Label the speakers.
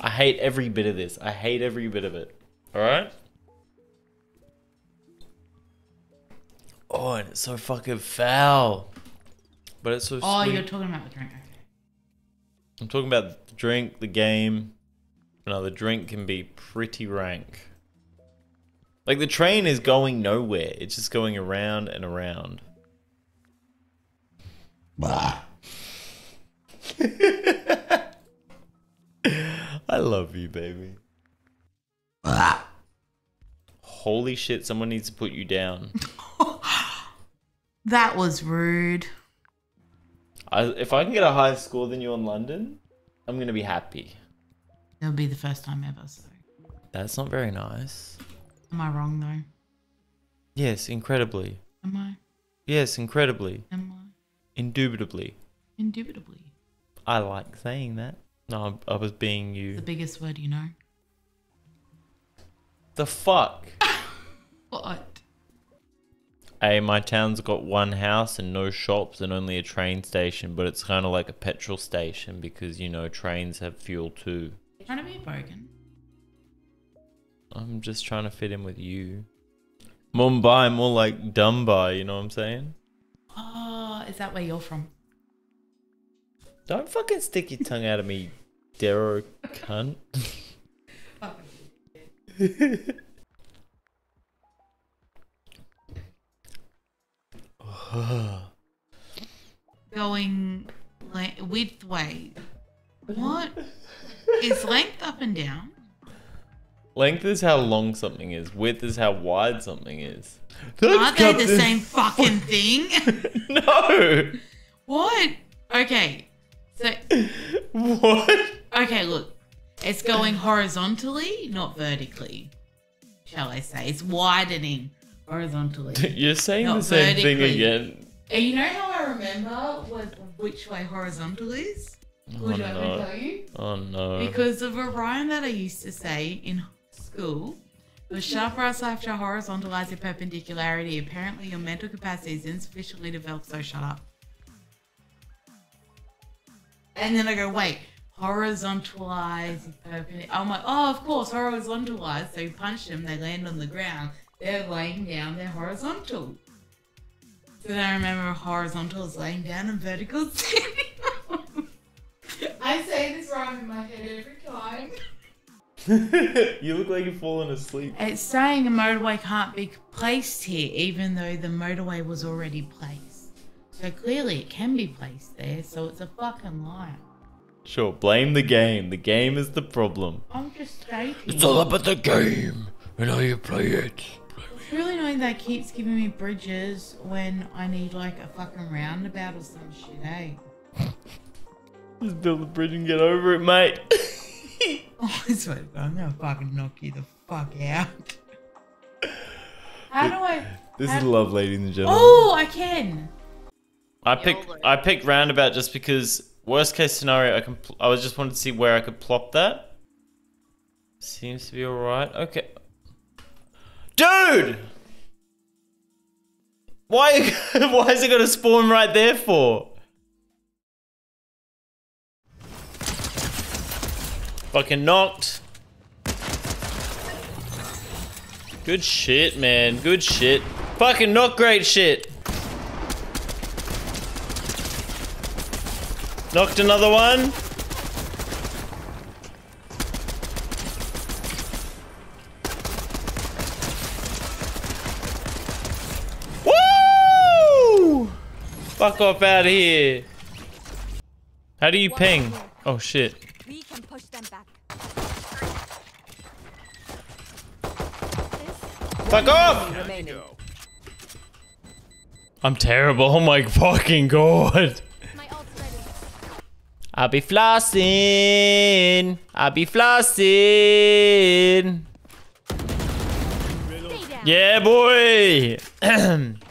Speaker 1: I hate every bit of this. I hate every bit of it. Alright? Oh, and it's so fucking foul. But it's so
Speaker 2: Oh,
Speaker 1: sweet.
Speaker 2: you're talking about the drink. Okay.
Speaker 1: I'm talking about the drink, the game. No, the drink can be pretty rank. Like the train is going nowhere. It's just going around and around. I love you, baby. Ah. Holy shit, someone needs to put you down.
Speaker 2: That was rude.
Speaker 1: I, if I can get a higher score than you in London, I'm gonna be happy.
Speaker 2: It'll be the first time ever. So,
Speaker 1: That's not very nice.
Speaker 2: am I wrong though?
Speaker 1: Yes, incredibly.
Speaker 2: Am I?
Speaker 1: Yes, incredibly.
Speaker 2: Am I?
Speaker 1: Indubitably.
Speaker 2: Indubitably.
Speaker 1: I like saying that. No, I was being you.
Speaker 2: The biggest word you know.
Speaker 1: The fuck?
Speaker 2: What?
Speaker 1: Hey, my town's got one house and no shops and only a train station, but it's kind of like a petrol station because, you know, trains have fuel too.
Speaker 2: Trying to be broken.
Speaker 1: I'm just trying to fit in with you. Mumbai, more like Dumbai, you know what I'm saying?
Speaker 2: Oh, is that where you're from?
Speaker 1: Don't fucking stick your tongue out of me, Darrow cunt.
Speaker 2: Going le- width way. What? is length up and down?
Speaker 1: Length is how long something is. Width is how wide something is.
Speaker 2: Aren't they the same fucking thing?
Speaker 1: No.
Speaker 2: what? Okay. So,
Speaker 1: What?
Speaker 2: okay, look. It's going horizontally, not vertically. Shall I say? It's widening horizontally.
Speaker 1: You're saying the same thing again.
Speaker 2: And you know how I remember which way horizontal is? Oh, Would
Speaker 1: Oh,
Speaker 2: I
Speaker 1: no.
Speaker 2: tell you?
Speaker 1: Oh no.
Speaker 2: Because of a rhyme that I used to say in school was sharp right after horizontalize your perpendicularity. Apparently, your mental capacity is insufficiently developed, so shut up. And then I go, wait, horizontalize. I'm like, oh, of course, horizontalize. So you punch them, they land on the ground. They're laying down, they're horizontal. So then I remember horizontal is laying down and vertical standing. I say this rhyme in my head every time.
Speaker 1: you look like you're falling asleep.
Speaker 2: It's saying a motorway can't be placed here, even though the motorway was already placed. So clearly it can be placed there, so it's a fucking lie.
Speaker 1: Sure, blame the game. The game is the problem.
Speaker 2: I'm just stating.
Speaker 1: It's all about the game and how you play it.
Speaker 2: It's really annoying that it keeps giving me bridges when I need like a fucking roundabout or some shit, eh?
Speaker 1: Just build a bridge and get over it, mate.
Speaker 2: Oh, I swear to God, I'm gonna fucking knock you the fuck out. How do I?
Speaker 1: this
Speaker 2: how-
Speaker 1: is love, ladies and gentlemen.
Speaker 2: Oh, I can.
Speaker 1: I picked I picked roundabout just because worst case scenario I can I was just wanted to see where I could plop that. Seems to be all right. Okay. Dude. Why why is it to spawn right there for? Fucking knocked. Good shit, man. Good shit. Fucking not great shit. Knocked another one. Woo! Fuck off out of here. How do you ping? Oh shit.
Speaker 3: We can push them back.
Speaker 1: Fuck off! I'm terrible. Oh my fucking god. Abi Flasin!
Speaker 3: Abi Flasin!
Speaker 1: Yeah, boy!